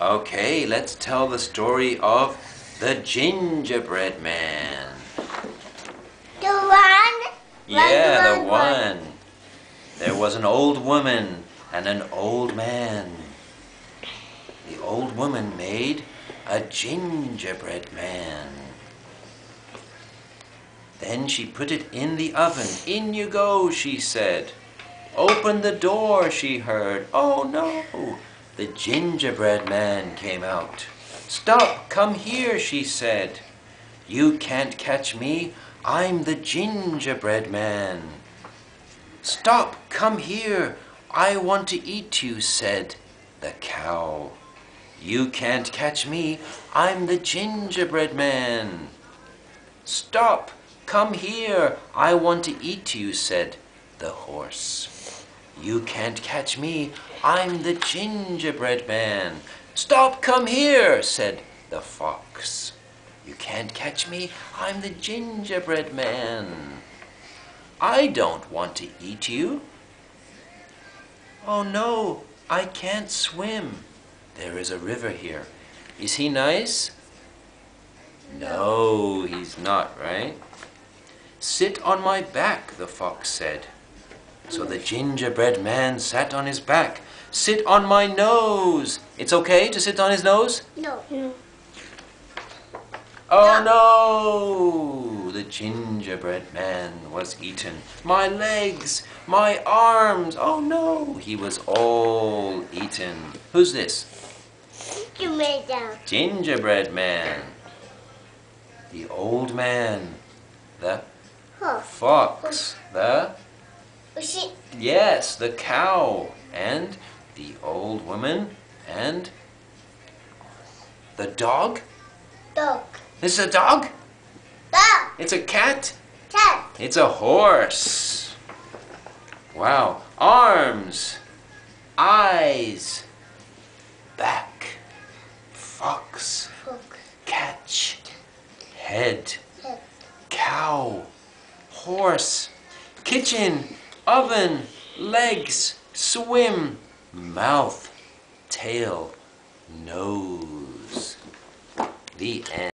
Okay, let's tell the story of the gingerbread man. The one? Yeah, the one, one. There was an old woman and an old man. The old woman made a gingerbread man. Then she put it in the oven. In you go, she said. Open the door, she heard. Oh no! The gingerbread man came out. Stop, come here, she said. You can't catch me. I'm the gingerbread man. Stop, come here. I want to eat you, said the cow. You can't catch me. I'm the gingerbread man. Stop, come here. I want to eat you, said the horse. You can't catch me. I'm the gingerbread man. Stop, come here, said the fox. You can't catch me. I'm the gingerbread man. I don't want to eat you. Oh no, I can't swim. There is a river here. Is he nice? No, he's not, right? Sit on my back, the fox said. So the gingerbread man sat on his back. Sit on my nose. It's okay to sit on his nose? No. Oh no! The gingerbread man was eaten. My legs, my arms. Oh no! He was all eaten. Who's this? Made them. Gingerbread man. The old man. The fox. The Yes, the cow. And the old woman. And the dog. dog. This is a dog? Dog. It's a cat? Cat. It's a horse. Wow. Arms, eyes, back, fox, Fox. catch, head, Head. cow, horse, kitchen, oven, legs, swim, mouth, tail, nose. The end.